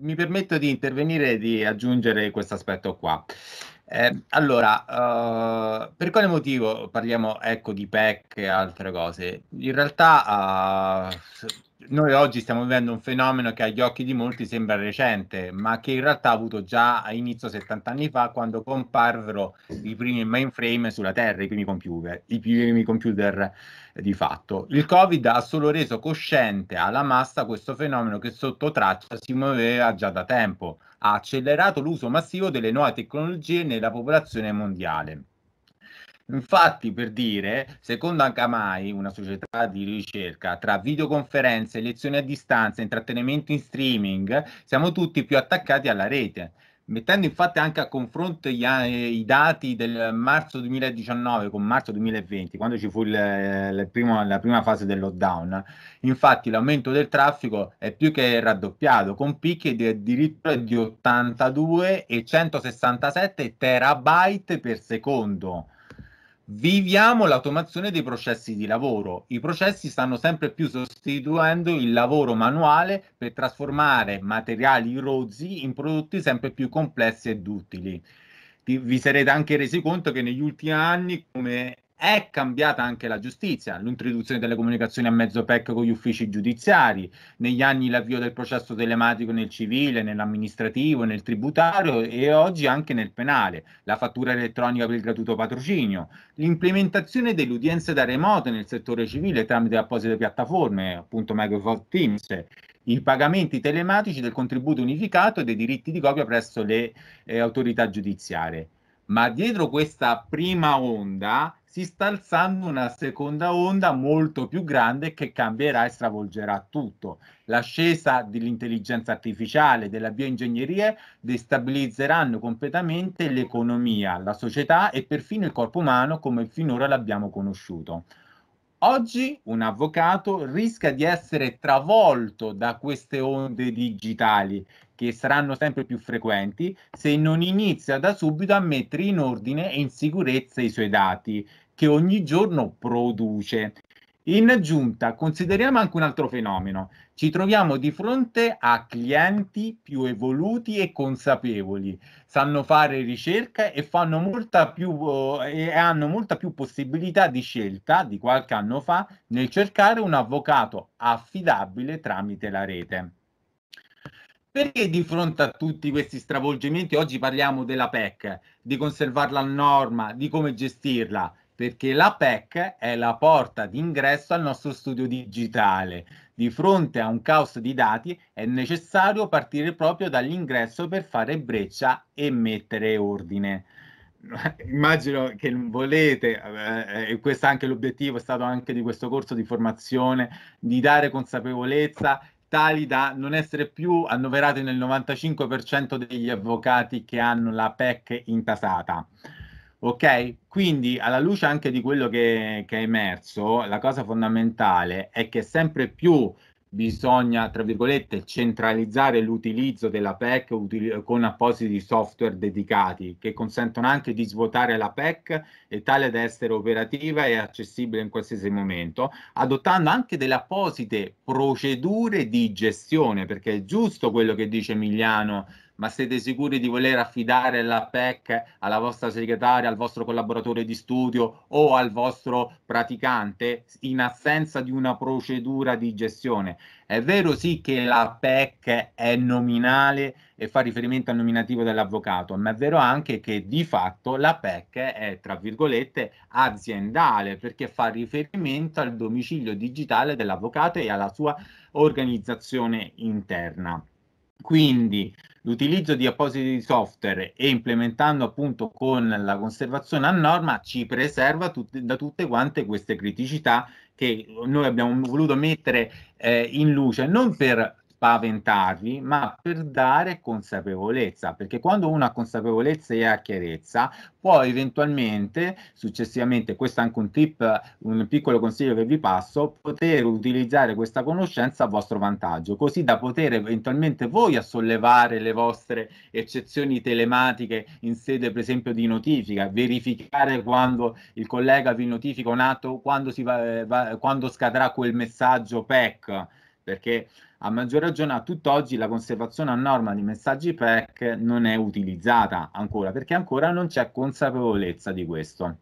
mi permetto di intervenire e di aggiungere questo aspetto qua. Eh, allora, uh, per quale motivo parliamo ecco, di PEC e altre cose? In realtà uh, noi oggi stiamo vivendo un fenomeno che agli occhi di molti sembra recente, ma che in realtà ha avuto già a inizio 70 anni fa quando comparvero i primi mainframe sulla Terra, i primi computer, i primi computer di fatto. Il Covid ha solo reso cosciente alla massa questo fenomeno che sotto traccia si muoveva già da tempo, ha accelerato l'uso massivo delle nuove tecnologie nella popolazione mondiale. Infatti, per dire, secondo Akamai, una società di ricerca, tra videoconferenze, lezioni a distanza, intrattenimento in streaming, siamo tutti più attaccati alla rete mettendo infatti anche a confronto gli, i dati del marzo 2019 con marzo 2020, quando ci fu il, il primo, la prima fase del lockdown, infatti l'aumento del traffico è più che raddoppiato, con picchi di addirittura di 82 e 167 terabyte per secondo. Viviamo l'automazione dei processi di lavoro. I processi stanno sempre più sostituendo il lavoro manuale per trasformare materiali rozzi in prodotti sempre più complessi ed utili. Vi sarete anche resi conto che negli ultimi anni, come è cambiata anche la giustizia, l'introduzione delle comunicazioni a mezzo PEC con gli uffici giudiziari, negli anni l'avvio del processo telematico nel civile, nell'amministrativo, nel tributario e oggi anche nel penale, la fattura elettronica per il gratuito patrocinio, l'implementazione delle udienze da remoto nel settore civile tramite apposite piattaforme, appunto Microsoft Teams, i pagamenti telematici del contributo unificato e dei diritti di copia presso le eh, autorità giudiziarie. Ma dietro questa prima onda si sta alzando una seconda onda molto più grande che cambierà e stravolgerà tutto. L'ascesa dell'intelligenza artificiale, della bioingegneria destabilizzeranno completamente l'economia, la società e perfino il corpo umano come finora l'abbiamo conosciuto. Oggi un avvocato rischia di essere travolto da queste onde digitali che saranno sempre più frequenti se non inizia da subito a mettere in ordine e in sicurezza i suoi dati che ogni giorno produce. In aggiunta, consideriamo anche un altro fenomeno. Ci troviamo di fronte a clienti più evoluti e consapevoli, sanno fare ricerca e, fanno molta più, uh, e hanno molta più possibilità di scelta di qualche anno fa nel cercare un avvocato affidabile tramite la rete. Perché di fronte a tutti questi stravolgimenti oggi parliamo della PEC, di conservarla a norma, di come gestirla? Perché la PEC è la porta d'ingresso al nostro studio digitale. Di fronte a un caos di dati è necessario partire proprio dall'ingresso per fare breccia e mettere ordine. Immagino che volete, eh, e questo è anche l'obiettivo, è stato anche di questo corso di formazione, di dare consapevolezza tali da non essere più annoverati nel 95% degli avvocati che hanno la PEC intasata. Ok? Quindi, alla luce anche di quello che, che, è emerso, la cosa fondamentale è che sempre più bisogna, tra virgolette, centralizzare l'utilizzo della PEC util- con appositi software dedicati che consentono anche di svuotare la PEC e tale da essere operativa e accessibile in qualsiasi momento, adottando anche delle apposite procedure di gestione, perché è giusto quello che dice Emiliano ma siete sicuri di voler affidare la PEC alla vostra segretaria, al vostro collaboratore di studio o al vostro praticante in assenza di una procedura di gestione? È vero sì che la PEC è nominale e fa riferimento al nominativo dell'avvocato, ma è vero anche che di fatto la PEC è, tra virgolette, aziendale perché fa riferimento al domicilio digitale dell'avvocato e alla sua organizzazione interna. Quindi l'utilizzo di appositi software e implementando appunto con la conservazione a norma ci preserva tut- da tutte quante queste criticità che noi abbiamo voluto mettere eh, in luce non per spaventarvi, ma per dare consapevolezza, perché quando uno ha consapevolezza e ha chiarezza, può eventualmente, successivamente, questo è anche un tip, un piccolo consiglio che vi passo, poter utilizzare questa conoscenza a vostro vantaggio, così da poter eventualmente voi a sollevare le vostre eccezioni telematiche in sede per esempio di notifica, verificare quando il collega vi notifica un atto, quando, si va, va, quando scadrà quel messaggio PEC, perché a maggior ragione a tutt'oggi la conservazione a norma di messaggi PEC non è utilizzata ancora perché ancora non c'è consapevolezza di questo.